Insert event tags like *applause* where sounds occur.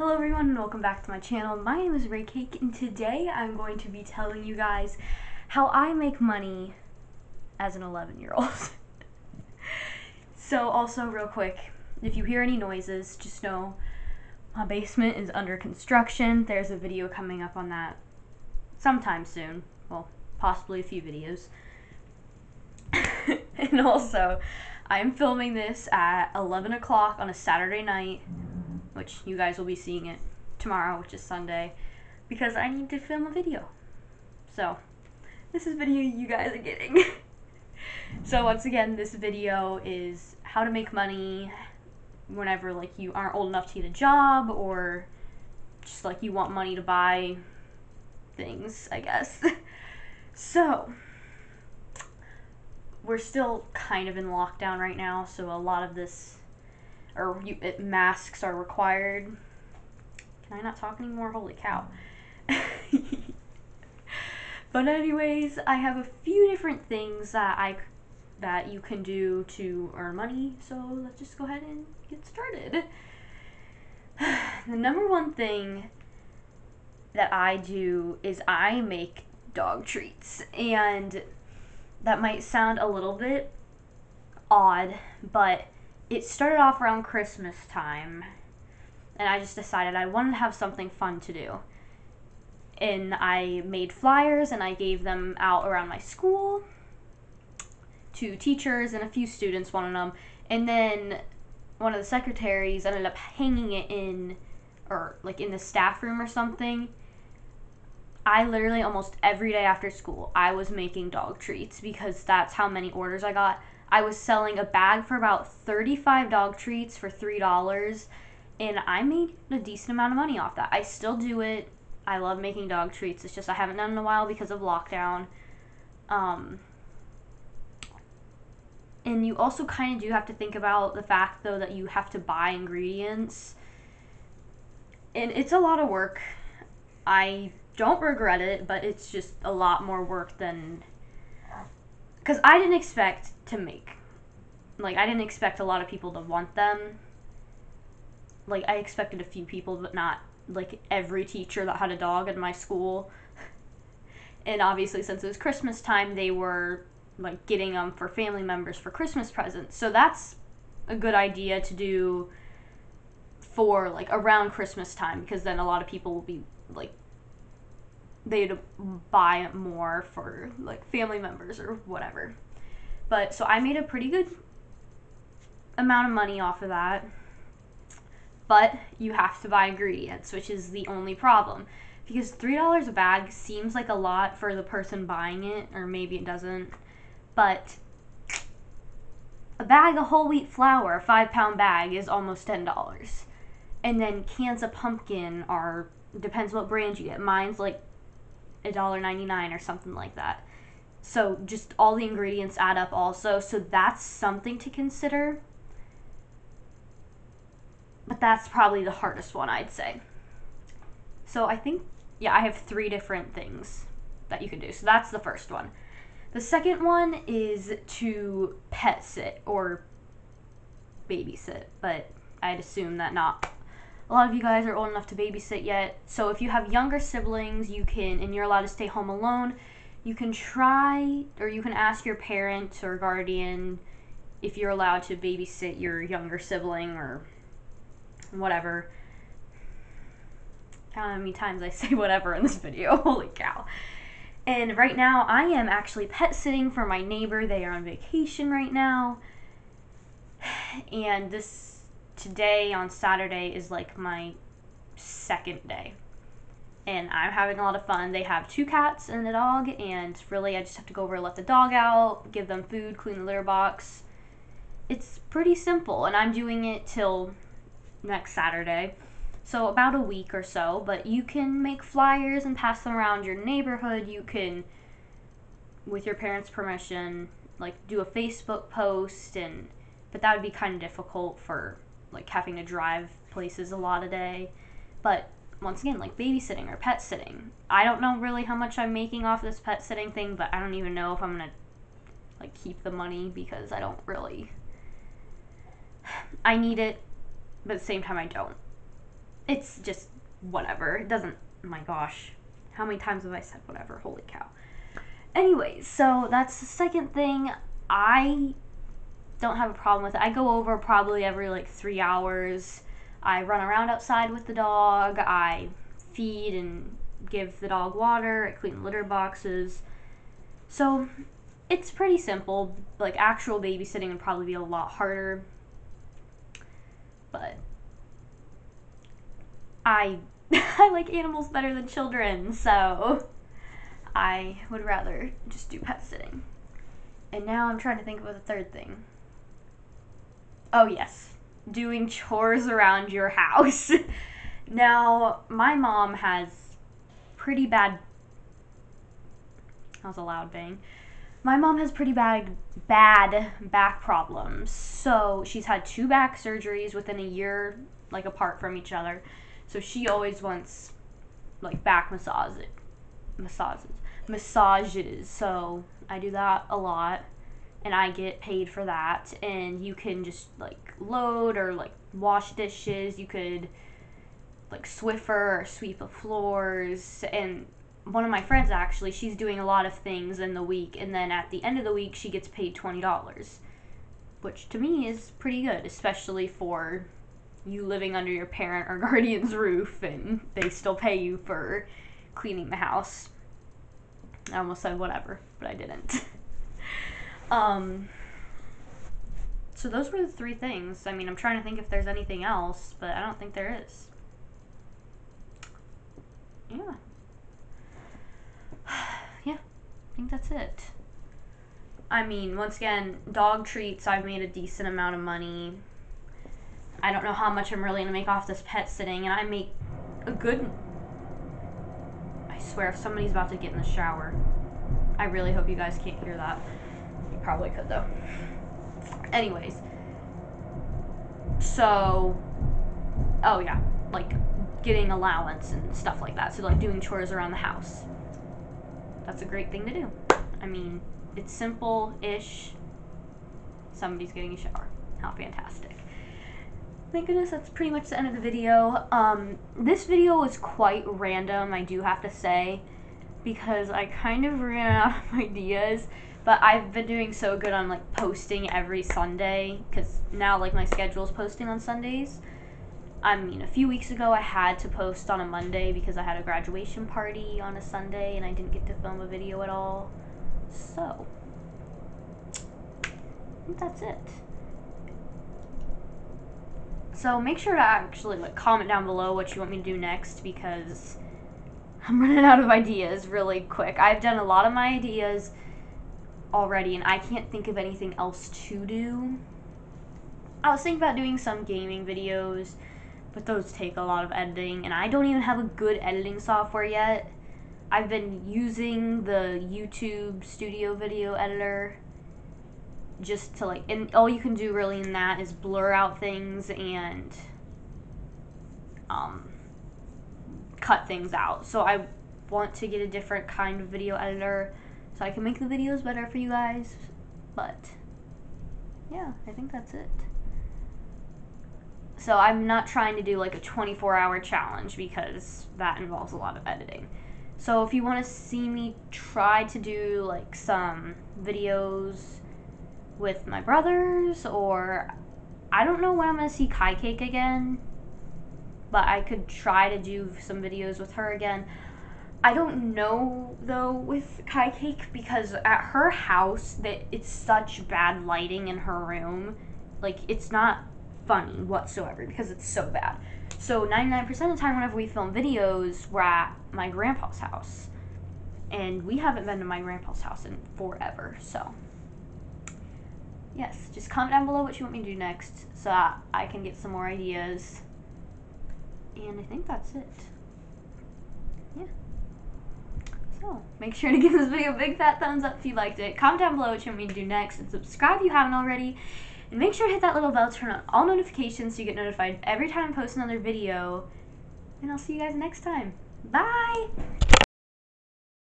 Hello everyone and welcome back to my channel. My name is Ray Cake and today I'm going to be telling you guys how I make money as an 11 year old. *laughs* so also real quick, if you hear any noises, just know my basement is under construction. There's a video coming up on that sometime soon. Well, possibly a few videos. *laughs* and also, I'm filming this at 11 o'clock on a Saturday night which you guys will be seeing it tomorrow, which is Sunday, because I need to film a video. So, this is video you guys are getting. *laughs* so once again, this video is how to make money whenever like you aren't old enough to get a job or just like you want money to buy things, I guess. *laughs* so, we're still kind of in lockdown right now, so a lot of this or you, it, masks are required. Can I not talk anymore? Holy cow. *laughs* but anyways, I have a few different things that I that you can do to earn money. So let's just go ahead and get started. *sighs* the number one thing that I do is I make dog treats. And that might sound a little bit odd, but it started off around Christmas time, and I just decided I wanted to have something fun to do. And I made flyers and I gave them out around my school to teachers, and a few students wanted them. And then one of the secretaries ended up hanging it in, or like in the staff room or something. I literally almost every day after school, I was making dog treats because that's how many orders I got. I was selling a bag for about 35 dog treats for $3 and I made a decent amount of money off that. I still do it. I love making dog treats. It's just I haven't done in a while because of lockdown. Um, and you also kind of do have to think about the fact though that you have to buy ingredients. And it's a lot of work. I don't regret it, but it's just a lot more work than because I didn't expect to make. Like, I didn't expect a lot of people to want them. Like, I expected a few people, but not like every teacher that had a dog in my school. *laughs* And obviously, since it was Christmas time, they were like getting them for family members for Christmas presents. So that's a good idea to do for like around Christmas time because then a lot of people will be like they'd buy more for like family members or whatever. But so I made a pretty good amount of money off of that. But you have to buy ingredients, which is the only problem. Because $3 a bag seems like a lot for the person buying it, or maybe it doesn't. But a bag of whole wheat flour, a five pound bag, is almost $10. And then cans of pumpkin are, depends what brand you get. Mine's like $1.99 or something like that. So just all the ingredients add up also. So that's something to consider. But that's probably the hardest one, I'd say. So I think, yeah, I have three different things that you can do. So that's the first one. The second one is to pet sit or babysit, but I'd assume that not a lot of you guys are old enough to babysit yet. So if you have younger siblings, you can, and you're allowed to stay home alone, you can try, or you can ask your parent or guardian if you're allowed to babysit your younger sibling or whatever. Count how many times I *laughs* say whatever in this video. *laughs* Holy cow. And right now, I am actually pet sitting for my neighbor. They are on vacation right now. *sighs* And this today on Saturday is like my second day. And I'm having a lot of fun. They have two cats and a dog, and really, I just have to go over and let the dog out, give them food, clean the litter box. It's pretty simple, and I'm doing it till next Saturday. So, about a week or so, but you can make flyers and pass them around your neighborhood. You can, with your parents' permission, like do a Facebook post, and but that would be kind of difficult for like having to drive places a lot a day. But once again, like babysitting or pet sitting. I don't know really how much I'm making off this pet sitting thing, but I don't even know if I'm gonna like keep the money because I don't really *sighs* I need it, but at the same time I don't. it's just whatever. It doesn't, my gosh, how many times have I said whatever? Holy cow. Anyways, so that's the second thing. I don't have a problem with it. I go over probably every like three hours. I run around outside with the dog. I feed and give the dog water. I clean litter boxes. So it's pretty simple. Like actual babysitting would probably be a lot harder. But I *laughs* I like animals better than children, so I would rather just do pet sitting. And now I'm trying to think of a third thing. Oh, yes. Doing chores around your house. *laughs* now, my mom has pretty bad. That was a loud bang. My mom has pretty bad bad back problems. So she's had two back surgeries within a year, like apart from each other. So she always wants like back massages, massages, massages. So I do that a lot and I get paid for that. And you can just like load or like wash dishes. You could like Swiffer or sweep the floors. And one of my friends actually, she's doing a lot of things in the week. And then at the end of the week, she gets paid $20, which to me is pretty good, especially for you living under your parent or *laughs* guardian's roof and they still pay you for cleaning the house. I almost said whatever, but I didn't. *laughs* Um, so those were the three things. I mean, I'm trying to think if there's anything else, but I don't think there is. Yeah. *sighs* yeah, I think that's it. I mean, once again, dog treats, I've made a decent amount of money. I don't know how much I'm really going to make off this pet sitting, and I make a good. I swear, if somebody's about to get in the shower, I really hope you guys can't hear that. Probably could though. Anyways. So, oh yeah, like getting allowance and stuff like that. So like doing chores around the house. That's a great thing to do. I mean, it's simple-ish. Somebody's getting a shower. How fantastic. Thank goodness that's pretty much the end of the video. Um, this video was quite random, I do have to say, because I kind of ran out of *laughs* ideas. But I've been doing so good on like posting every Sunday because now like my schedule is posting on Sundays. I mean, a few weeks ago I had to post on a Monday because I had a graduation party on a Sunday and I didn't get to film a video at all. So, that's it. So make sure to actually like comment down below what you want me to do next because I'm *laughs* running out of ideas really quick. I've done a lot of my ideas already, and I can't think of anything else to do. I was thinking about doing some gaming videos, but those take a lot of editing, and I don't even have a good editing software yet. I've been using the YouTube Studio Video Editor just to like, and all you can do really in that is blur out things and um, cut things out. So I want to get a different kind of video editor so I can make the videos better for you guys. But yeah, I think that's it. So I'm not trying to do like a 24 hour challenge because that involves a lot of editing. So if you want to see me try to do like some videos with my brothers or I don't know when I'm going to see Kai Cake again, but I could try to do some videos with her again. I don't know though with Kai Cake because at her house that it's such bad lighting in her room. Like it's not funny whatsoever because it's so bad. So 99% of the time whenever we film videos, we're at my grandpa's house. And we haven't been to my grandpa's house in forever, so yes, just comment down below what you want me to do next so I can get some more ideas. And I think that's it. Yeah. So, make sure to give this video a big fat thumbs up if you liked it. Comment down below what you want me to do next. And subscribe if you haven't already. And make sure to hit that little bell to turn on all notifications so you get notified every time I post another video. And I'll see you guys next time. Bye!